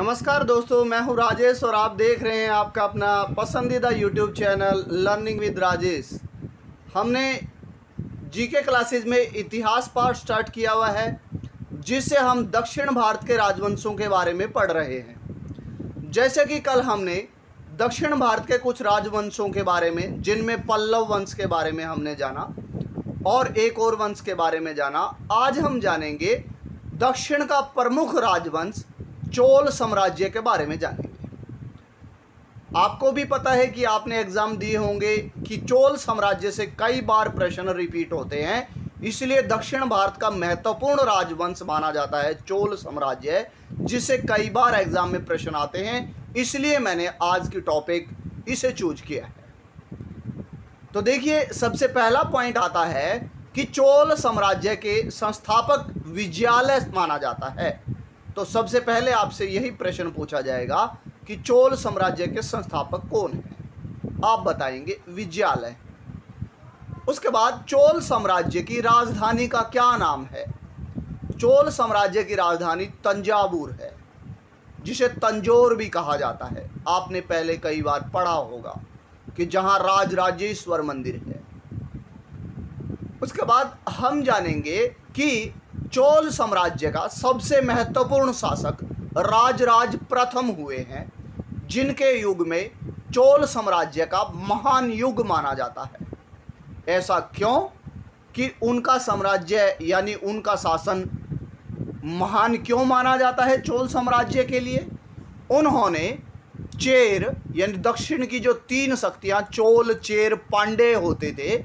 नमस्कार दोस्तों, मैं हूँ राजेश और आप देख रहे हैं आपका अपना पसंदीदा YouTube channel learning with Rajesh हमने जीके क्लासेस में इतिहास पाठ स्टार्ट किया हुआ है जिससे हम दक्षिण भारत के राजवंशों के बारे में पढ़ रहे हैं। जैसे कि कल हमने दक्षिण भारत के कुछ राजवंशों के बारे में, जिनमें पल्लव वंश के बारे में हमने जाना, और एक और वंश के बारे में जाना, आज हम जानेंगे दक्षिण का प्रमुख राजवंश चोल साम्राज्य के बारे में जानेंगे। आपको भी पता है कि आपने एग्ज़ाम दिए होंगे कि चोल साम्राज्य से कई बार प्रश्न रिपीट होते हैं। इसलिए दक्षिण भारत का महत्वपूर्ण राजवंश माना जाता है चोल साम्राज्य, जिसे कई बार एग्ज़ाम में प्रश्न आते हैं। इसलिए मैंने आज की टॉपिक इसे चूज़ किया है। तो देखिए, सबसे पहला पॉइंट आता है कि चोल साम्राज्य के संस्थापक विजयालय माना जाता है। तो सबसे पहले आपसे यही प्रश्न पूछा जाएगा कि चोल साम्राज्य के संस्थापक कौन है? आप बताएँगे विजयालय उसके बाद चोल साम्राज्य की राजधानी का क्या नाम है? चोल साम्राज्य की राजधानी तंजावुर है, जिसे तंजोर भी कहा जाता है। आपने पहले कई बार पढ़ा होगा कि जहाँ राजराजेश्वर मंदिर है। उसके बाद हम जानेंगे कि चोल साम्राज्य का सबसे महत्वपूर्ण शासक राजराज प्रथम हुए हैं, जिनके युग में चोल साम्राज्य का महान युग माना जाता है। ऐसा क्यों कि उनका साम्राज्य यानी उनका शासन महान क्यों माना जाता है चोल साम्राज्य के लिए? उन्होंने चेर यानी दक्षिण की जो तीन शक्तियाँ, चोल, चेर, पांडे होते थे,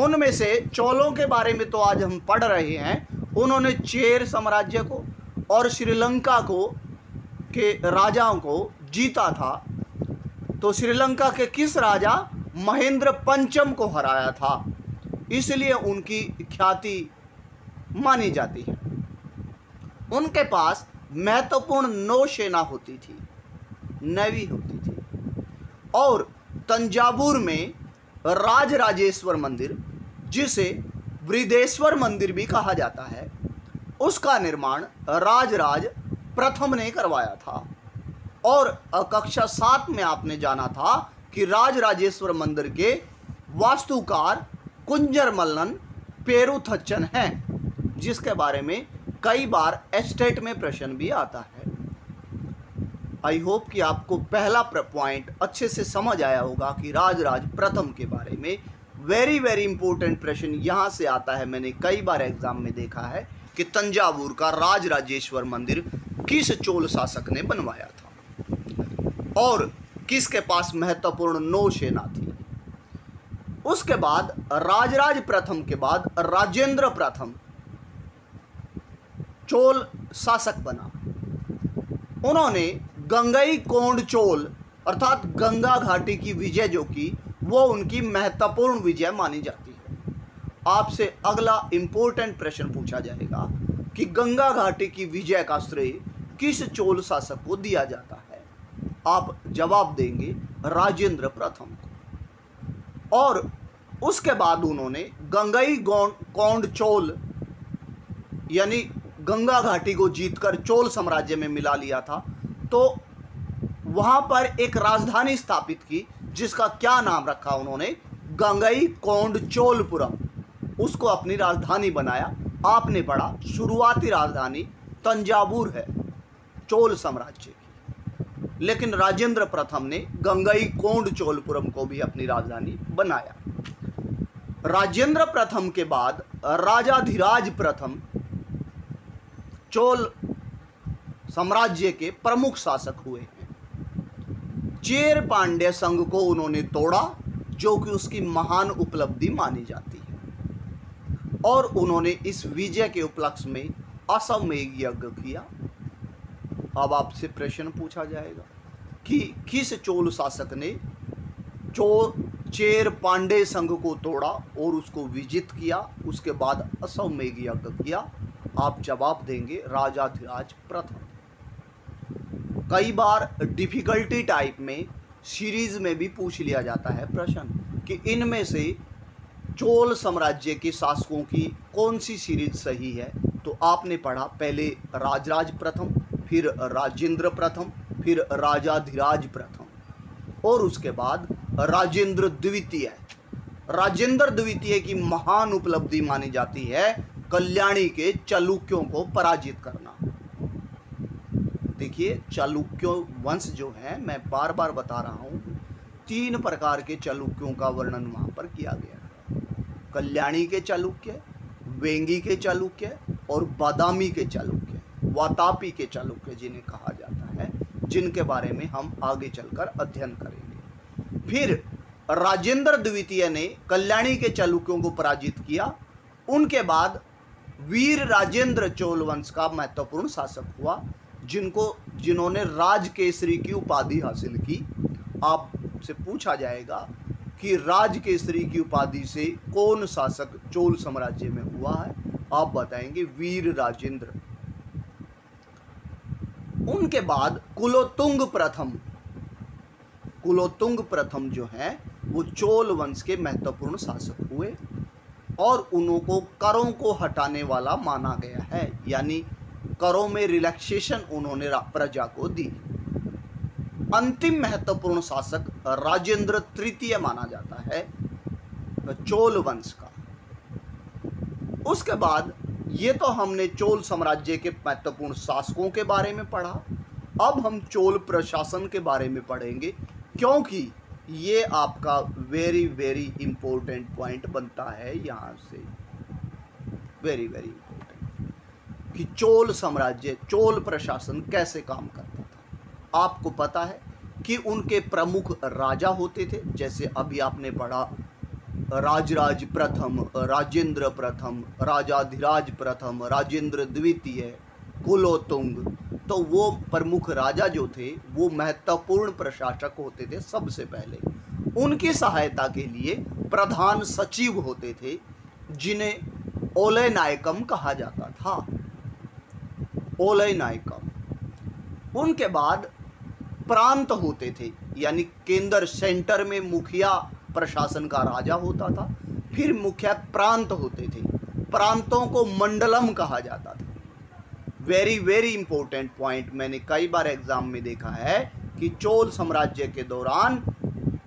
उनमें से चोलों के बारे में तो आज हम पढ़ रहे हैं। उन्होंने चेर साम्राज्य को और श्रीलंका को के राजाओं को जीता था। तो श्रीलंका के किस राजा? महेंद्र पंचम को हराया था। इसलिए उनकी ख्याति मानी जाती है। उनके पास महत्वपूर्ण नौसेना होती थी, नेवी होती थी। और तंजावुर में राजराजेश्वर मंदिर, जिसे वृदेश्वर मंदिर भी कहा जाता है उसका निर्माण राजराज प्रथम ने करवाया था। और कक्षा सात में आपने जाना था कि राजराजेश्वर मंदिर के वास्तुकार कुंजर मल्लन पेरुथच्चन हैं, जिसके बारे में कई बार एस्टेट में प्रश्न भी आता है। आई होप कि आपको पहला पॉइंट अच्छे से समझ आया होगा कि राजराज प्रथम के बारे में वेरी वेरी इंपॉर्टेंट प्रश्न यहाँ से आता है। मैंने कई बार एग्ज़ाम में देखा है कि तंजावुर का राज राजेश्वर मंदिर किस चोल शासक ने बनवाया था? और किसके पास महत्वपूर्ण नौसेना थी? उसके बाद राजराज प्रथम के बाद राजेंद्र प्रथम चोल शासक बना। उन्होंने गंगई कोंड चोल अर्थात गंगा घाटी की विजय जो की, वो उनकी महत्वपूर्ण विजय मानी जाती आपसे अगला इंपॉर्टेंट प्रश्न पूछा जाएगा कि गंगा घाटी की विजय का श्रेय किस चोल शासक को दिया जाता है? आप जवाब देंगे राजेंद्र प्रथम को। और उसके बाद उन्होंने गंगई कौंड चोल, यानी गंगा घाटी को जीतकर चोल साम्राज्य में मिला लिया था। तो वहाँ पर एक राजधानी स्थापित की, जिसका क्या नाम रखा उन्होंने? गंगई कौंड चोलपुरम। उसको अपनी राजधानी बनाया। आपने पढ़ा, शुरुआती राजधानी तंजावुर है, चोल साम्राज्य की। लेकिन राजेंद्र प्रथम ने गंगई कोंड चोलपुरम को भी अपनी राजधानी बनाया। राजेंद्र प्रथम के बाद राजाधिराज प्रथम चोल साम्राज्य के प्रमुख शासक हुए हैं। चेर पांड्य संघ को उन्होंने तोड़ा, जो कि उसकी महान उपलब्धि मानी जाती है और उन्होंने इस विजय के उपलक्ष्य में असमेघ यज्ञ किया। अब आपसे प्रश्न पूछा जाएगा कि किस चोल शासक ने चो चेर पांडे संघ को तोड़ा और उसको विजित किया, उसके बाद असमेघ यज्ञ किया? आप जवाब देंगे राजाधिराज प्रथम। कई बार डिफ़िकल्टी टाइप में सीरीज़ में भी पूछ लिया जाता है प्रश्न कि इनमें से चोल साम्राज्य के शासकों की कौन सी सीरीज़ सही है? तो आपने पढ़ा पहले राजराज प्रथम, फिर राजेंद्र प्रथम, फिर राजाधिराज प्रथम, और उसके बाद राजेंद्र द्वितीय राजेंद्र द्वितीय की महान उपलब्धि मानी जाती है कल्याणी के चालुक्यों को पराजित करना। देखिए, चालुक्यों वंश जो है, मैं बार बार बता रहा हूँ, तीन प्रकार के चालुक्यों का वर्णन वहाँ पर किया गया कल्याणी के चालुक्य, वेंगी के चालुक्य और बादामी के चालुक्य, वातापी के चालुक्य जिन्हें कहा जाता है, जिनके बारे में हम आगे चलकर अध्ययन करेंगे। फिर राजेंद्र द्वितीय ने कल्याणी के चालुक्यों को पराजित किया। उनके बाद वीर राजेंद्र चोल वंश का महत्वपूर्ण शासक हुआ, जिनको, जिन्होंने राज केसरी की उपाधि हासिल की। आपसे पूछा जाएगा कि राज केसरी की उपाधि से कौन शासक चोल साम्राज्य में हुआ है? आप बताएँगे वीर राजेंद्र। उनके बाद कुलोतुंग प्रथम। कुलोतुंग प्रथम जो है, वो चोल वंश के महत्वपूर्ण शासक हुए और उनको करों को हटाने वाला माना गया है। यानी करों में रिलैक्सेशन उन्होंने प्रजा को दी। अंतिम महत्वपूर्ण शासक राजेंद्र तृतीय माना जाता है, चोल वंश का। उसके बाद ये तो हमने चोल साम्राज्य के महत्वपूर्ण शासकों के बारे में पढ़ा, अब हम चोल प्रशासन के बारे में पढ़ेंगे, क्योंकि ये आपका वेरी वेरी इंपॉर्टेंट पॉइंट बनता है यहाँ से। वेरी वेरी इंपॉर्टेंट कि चोल साम्राज्य, चोल प्रशासन कैसे काम करता आपको पता है कि उनके प्रमुख राजा होते थे। जैसे अभी आपने पढ़ा, राजराज प्रथम, राजेंद्र प्रथम, राजाधिराज प्रथम, राजेंद्र द्वितीय कुलोतुंग तो वो प्रमुख राजा जो थे, वो महत्वपूर्ण प्रशासक होते थे सबसे पहले। उनकी सहायता के लिए प्रधान सचिव होते थे, जिन्हें ओलय नायकम कहा जाता था। ओलय नायकम। उनके बाद प्रांत होते थे, यानी केंद्र सेंटर में मुखिया प्रशासन का राजा होता था, फिर मुखिया प्रांत होते थे। प्रांतों को मंडलम कहा जाता था। वेरी वेरी इंपॉर्टेंट पॉइंट मैंने कई बार एग्ज़ाम में देखा है कि चोल साम्राज्य के दौरान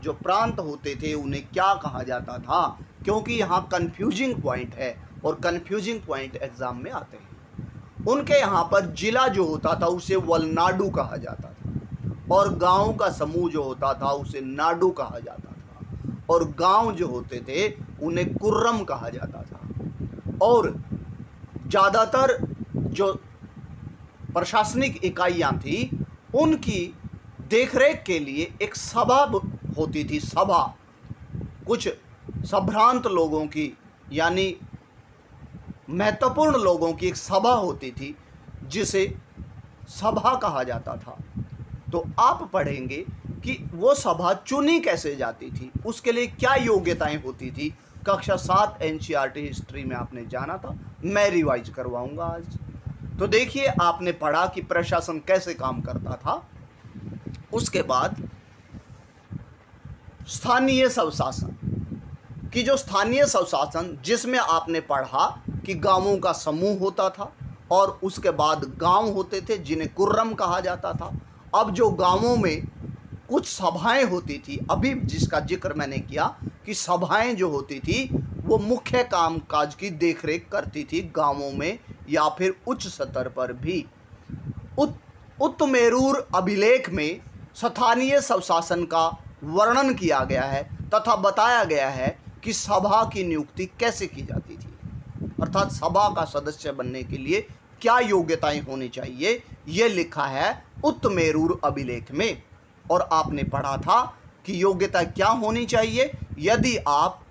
जो प्रांत होते थे, उन्हें क्या कहा जाता था? क्योंकि यहाँ कन्फ्यूजिंग पॉइंट है और कन्फ्यूजिंग पॉइंट एग्ज़ाम में आते हैं। उनके यहाँ पर जिला जो होता था, उसे वलनाडु कहा जाता था। और गाँव का समूह जो होता था, उसे नाडू कहा जाता था। और गाँव जो होते थे, उन्हें कुर्रम कहा जाता था। और ज़्यादातर जो प्रशासनिक इकाइयाँ थी, उनकी देखरेख के लिए एक सभा होती थी, सभा। कुछ संभ्रांत लोगों की, यानी महत्वपूर्ण लोगों की एक सभा होती थी, जिसे सभा कहा जाता था। तो आप पढ़ेंगे कि वो सभा चुनी कैसे जाती थी? उसके लिए क्या योग्यताएँ होती थी? कक्षा सात एन हिस्ट्री में आपने जाना था। मैं रिवाइज करवाऊँगा आज। तो देखिए, आपने पढ़ा कि प्रशासन कैसे काम करता था। उसके बाद स्थानीय स्वशासन। कि जो स्थानीय स्वशासन, जिसमें आपने पढ़ा कि गाँवों का समूह होता था और उसके बाद गाँव होते थे, जिन्हें कुर्रम कहा जाता था। अब जो गाँवों में कुछ सभाएँ होती थी, अभी जिसका ज़िक्र मैंने किया कि सभाएँ जो होती थी, वो मुख्य काम काज की देखरेख करती थी गाँवों में या फिर उच्च स्तर पर भी। उत उत्तमेरूर अभिलेख में स्थानीय स्वशासन का वर्णन किया गया है तथा बताया गया है कि सभा की नियुक्ति कैसे की जाती थी। अर्थात सभा का सदस्य बनने के लिए क्या योग्यताएँ होनी चाहिए, ये लिखा है उत्तमेरूर अभिलेख में। और आपने पढ़ा था कि योग्यता क्या होनी चाहिए? यदि आप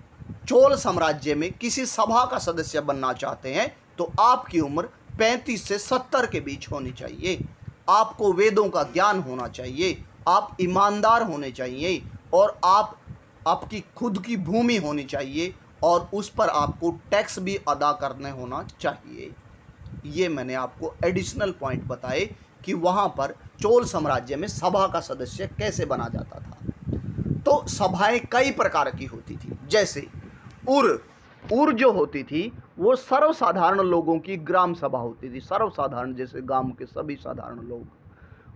चोल साम्राज्य में किसी सभा का सदस्य बनना चाहते हैं तो आपकी उम्र 35 से 70 के बीच होनी चाहिए। आपको वेदों का ज्ञान होना चाहिए। आप ईमानदार होने चाहिए। और आप, आपकी खुद की भूमि होनी चाहिए। और उस पर आपको टैक्स भी अदा करने होना चाहिए। ये मैंने आपको एडिशनल पॉइंट बताए कि वहाँ पर चोल साम्राज्य में सभा का सदस्य कैसे बना जाता था। तो सभाएँ कई प्रकार की होती थी। जैसे उर उर जो होती थी, वो सर्वसाधारण लोगों की ग्राम सभा होती थी। सर्वसाधारण जैसे गाँव के सभी साधारण लोग।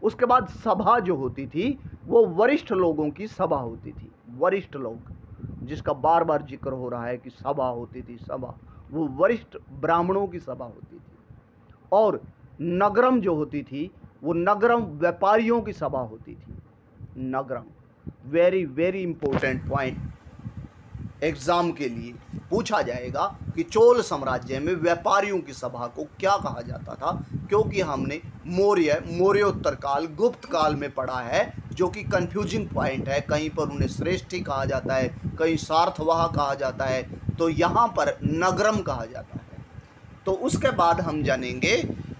उसके बाद सभा जो होती थी, वो वरिष्ठ लोगों की सभा होती थी। वरिष्ठ लोग, जिसका बार बार ज़िक्र हो रहा है कि सभा होती थी, सभा। वो वरिष्ठ ब्राह्मणों की सभा होती थी। और नगरम जो होती थी, वो नगरम व्यापारियों की सभा होती थी। नगरम। Very very important point exam के लिए पूछा जाएगा कि चोल साम्राज्य में व्यापारियों की सभा को क्या कहा जाता था, क्योंकि हमने मौर्य, मौर्योत्तर काल, गुप्त काल में पढ़ा है, जो कि कंफ्यूजिंग पॉइंट है। कहीं पर उन्हें श्रेष्ठी कहा जाता है, कहीं सार्थवाह कहा जाता है तो यहाँ पर नगरम कहा जाता है। तो उसके बाद हम जानेंगे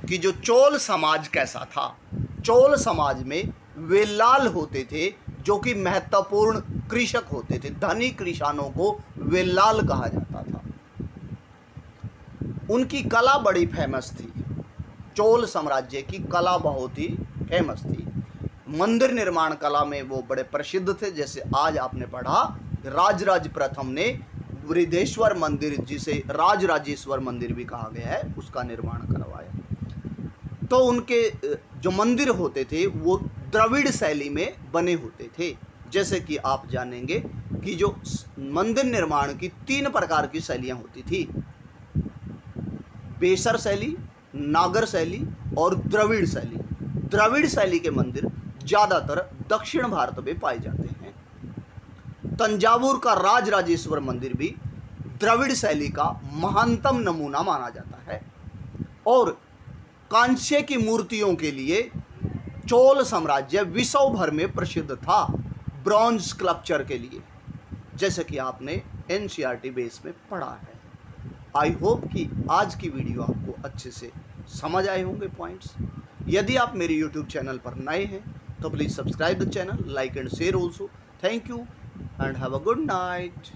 कि जो चोल समाज कैसा था, चोल समाज में वे लाल होते थे, जो कि महत्वपूर्ण कृषक होते थे, धनी किसानों को वे लाल कहा जाता था। उनकी कला बड़ी फ़ेमस थी। चोल साम्राज्य की कला बहुत ही फ़ेमस थी। मंदिर निर्माण कला में वो बड़े प्रसिद्ध थे, जैसे आज आपने पढ़ा, राजराज प्रथम ने वृद्धेश्वर मंदिर, जिसे राजराजेश्वर मंदिर भी कहा गया है, उसका निर्माण करवाया। तो उनके जो मंदिर होते थे, वो द्रविड़ शैली में बने होते थे। जैसे कि आप जानेंगे कि जो मंदिर निर्माण की तीन प्रकार की शैलियाँ होती थी। बेसर शैली, नागर शैली और द्रविड़ शैली। द्रविड़ शैली के मंदिर ज़्यादातर दक्षिण भारत में पाए जाते हैं। तंजावुर का राजराजेश्वर मंदिर भी द्रविड़ शैली का महानतम नमूना माना जाता है। और कांस्य की मूर्तियों के लिए चोल साम्राज्य विश्व भर में प्रसिद्ध था ब्रॉन्ज स्कल्पचर के लिए, जैसे कि आपने एन बेस में पढ़ा है। आई होप कि आज की वीडियो आपको अच्छे से समझ आए होंगे पॉइंट्स यदि आप मेरे यूट्यूब चैनल पर नए हैं तो please subscribe the channel like and share also thank you and have a good night